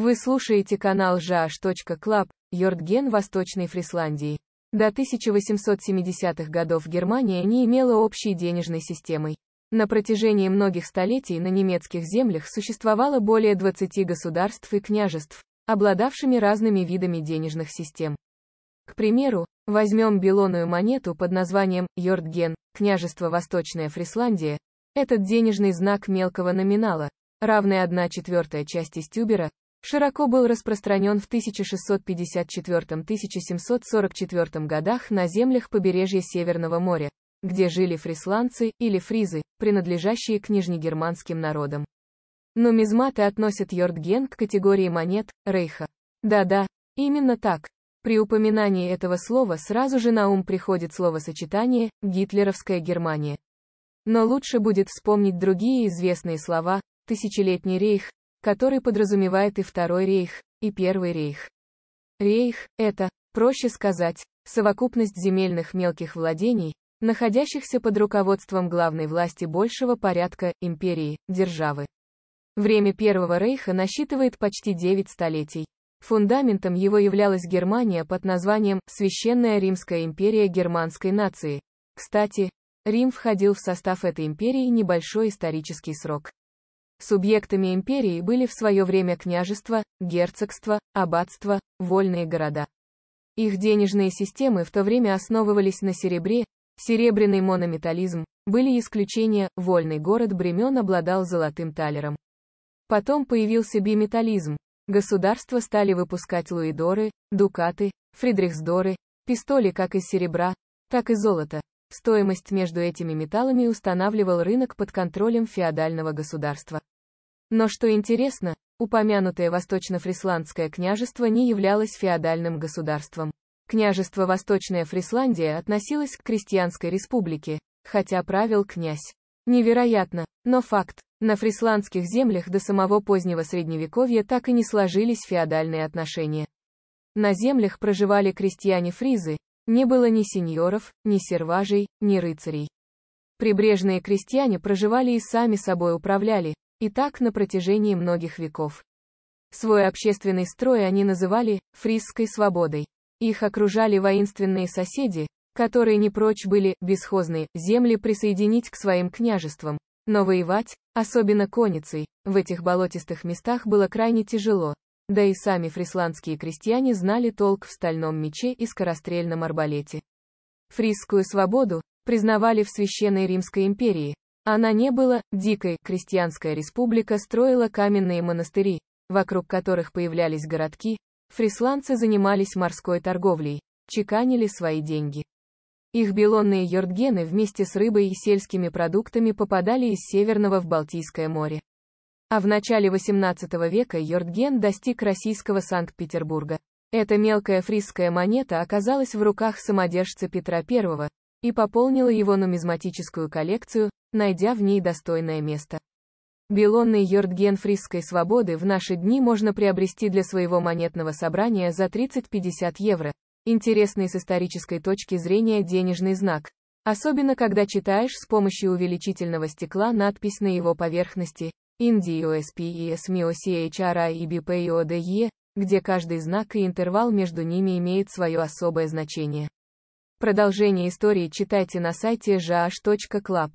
Вы слушаете канал JH.Club, Йордген Восточной Фрисландии. До 1870-х годов Германия не имела общей денежной системой. На протяжении многих столетий на немецких землях существовало более 20 государств и княжеств, обладавшими разными видами денежных систем. К примеру, возьмем белоную монету под названием Йордген, княжество Восточная Фрисландия. Этот денежный знак мелкого номинала, равный 1 четвертая части стюбера, широко был распространен в 1654-1744 годах на землях побережья Северного моря, где жили фрисландцы или фризы, принадлежащие к нижнегерманским народам. Нумизматы относят Йордген к категории монет Рейха. Да-да, именно так. При упоминании этого слова сразу же на ум приходит словосочетание «гитлеровская Германия». Но лучше будет вспомнить другие известные слова «тысячелетний рейх», который подразумевает и Второй рейх, и Первый рейх. Рейх – это, проще сказать, совокупность земельных мелких владений, находящихся под руководством главной власти большего порядка, империи, державы. Время Первого рейха насчитывает почти 9 столетий. Фундаментом его являлась Германия под названием «Священная Римская империя германской нации». Кстати, Рим входил в состав этой империи небольшой исторический срок. Субъектами империи были в свое время княжества, герцогства, аббатства, вольные города. Их денежные системы в то время основывались на серебре, серебряный монометализм, были исключения, вольный город Бремен обладал золотым талером. Потом появился биметализм, государства стали выпускать луидоры, дукаты, фридрихсдоры, пистоли как из серебра, так и золота. Стоимость между этими металлами устанавливал рынок под контролем феодального государства. Но что интересно, упомянутое Восточно-Фрисландское княжество не являлось феодальным государством. Княжество Восточная Фрисландия относилось к крестьянской республике, хотя правил князь. Невероятно, но факт. На фрисландских землях до самого позднего Средневековья так и не сложились феодальные отношения. На землях проживали крестьяне-фризы, не было ни сеньоров, ни серважей, ни рыцарей. Прибрежные крестьяне проживали и сами собой управляли, и так на протяжении многих веков. Свой общественный строй они называли «фрисской свободой». Их окружали воинственные соседи, которые не прочь были, бесхозные, земли присоединить к своим княжествам. Но воевать, особенно конницей, в этих болотистых местах было крайне тяжело, да и сами фрисландские крестьяне знали толк в стальном мече и скорострельном арбалете. Фрисскую свободу признавали в Священной Римской империи. Она не была дикой, крестьянская республика строила каменные монастыри, вокруг которых появлялись городки, фрисландцы занимались морской торговлей, чеканили свои деньги. Их белонные йордгены вместе с рыбой и сельскими продуктами попадали из Северного в Балтийское море. А в начале XVIII века Йордген достиг российского Санкт-Петербурга. Эта мелкая фрисская монета оказалась в руках самодержца Петра I и пополнила его нумизматическую коллекцию, найдя в ней достойное место. Белонный Йордген фрисской свободы в наши дни можно приобрести для своего монетного собрания за 30-50 евро. Интересный с исторической точки зрения денежный знак. Особенно когда читаешь с помощью увеличительного стекла надпись на его поверхности OSP и SMIO CHRI и BP и ODE, где каждый знак и интервал между ними имеет свое особое значение. Продолжение истории читайте на сайте jh.club.